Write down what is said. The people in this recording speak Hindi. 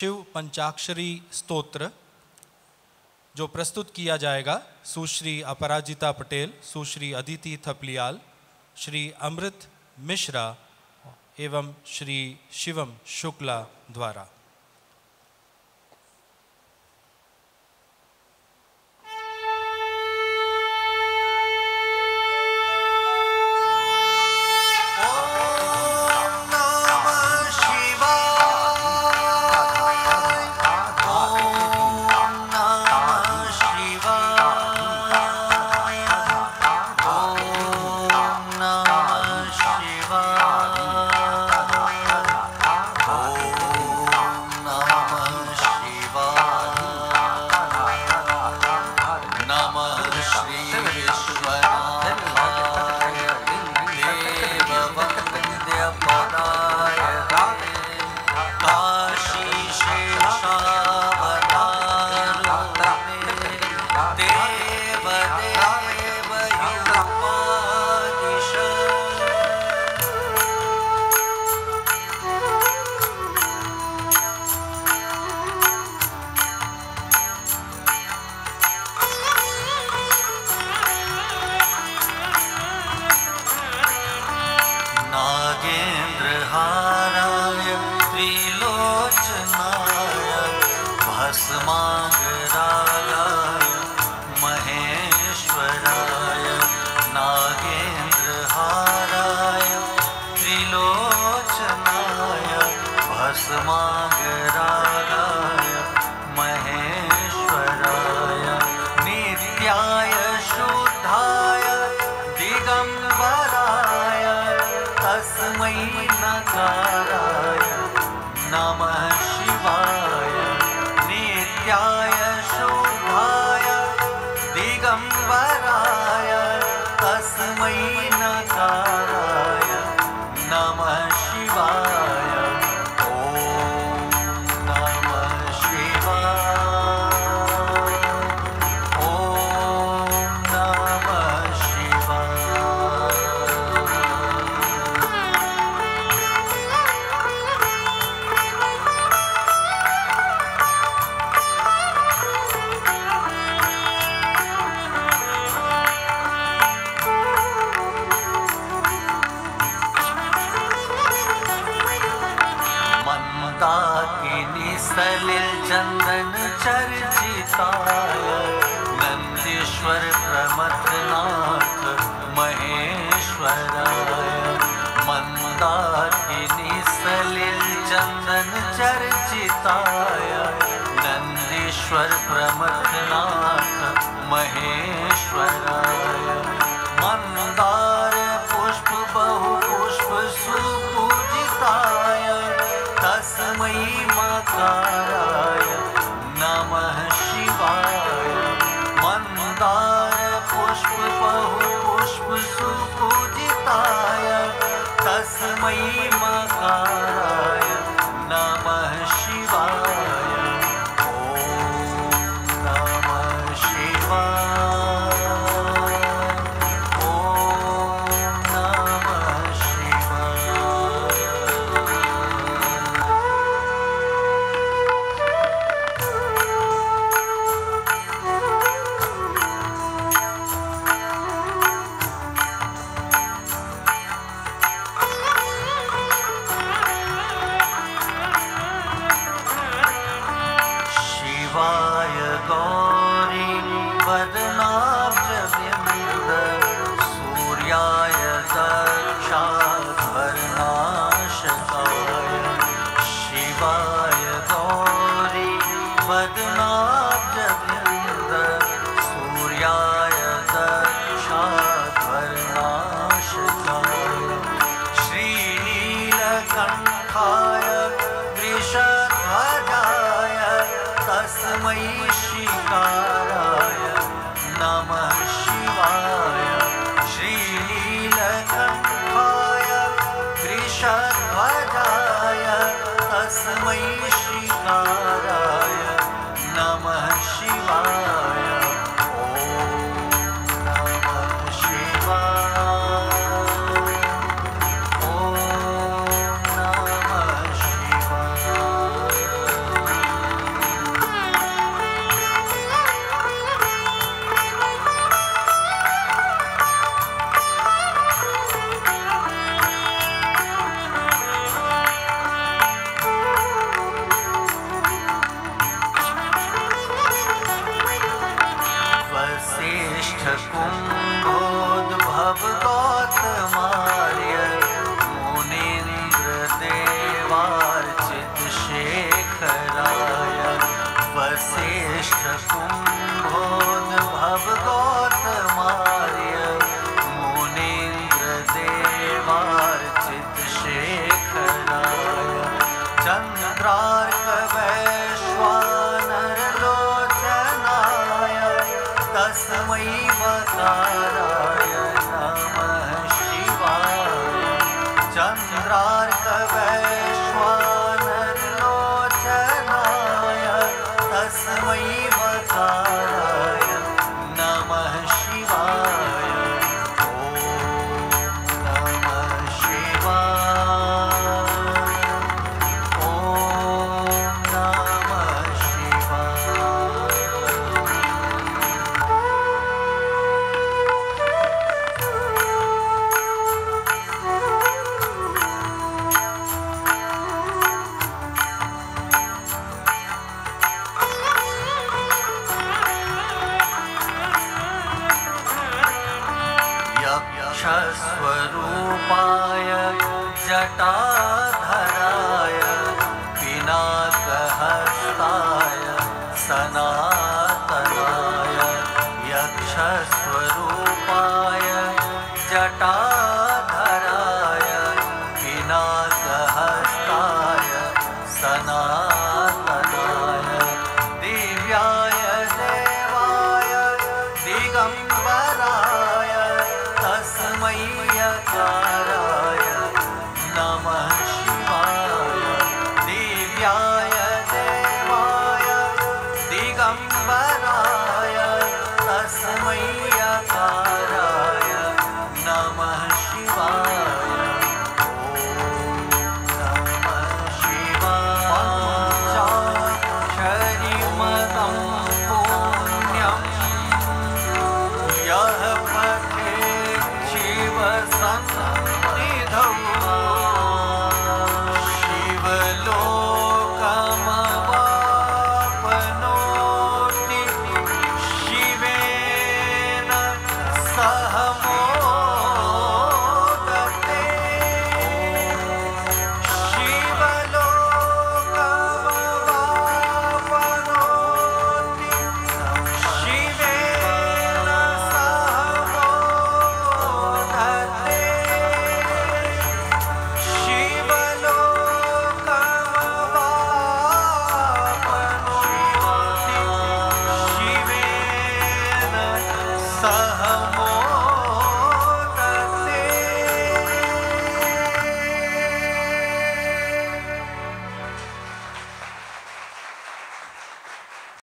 शिव पंचाक्षरी स्तोत्र, जो प्रस्तुत किया जाएगा, सुश्री अपराजिता पटेल, सुश्री अदिति थपलियाल, श्री अमृत मिश्रा एवं श्री शिवम शुक्ला द्वारा। Te तस्मै नकाराय सलिल चंदन चर्चिताय नन्दीश्वर प्रमथनाथ महेश्वराय मन्दाकिनी सलिल चंदन चर्चिताय नन्दीश्वर प्रमथनाथ महेश्वराय। शिवाय गौरी वदनाब्जविन्द सूर्याय दक्षाभरणाशकाय शिवाय गौरी वदनाब्जविन्द नमः Este punto जटा धराय पिनाक हस्ताय सनातनाय यक्षस्वरूपाय। जटा धराय पिनाक